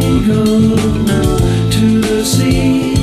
go to the sea.